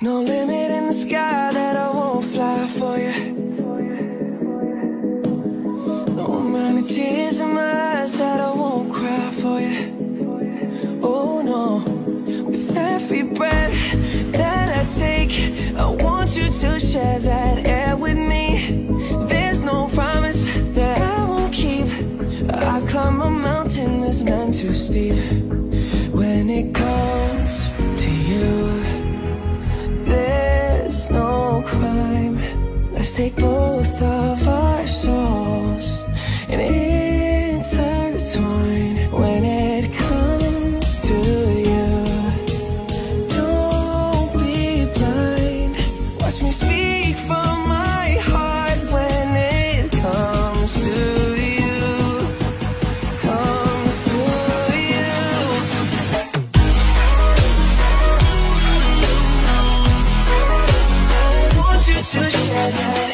No limit in the sky that I won't fly for you. No amount of tears in my eyes that I won't cry for you. Oh no, with every breath that I take, I want you to share that air with me. There's no promise that I won't keep. I climb a mountain that's none too steep. When it comes Let's take both of our souls to share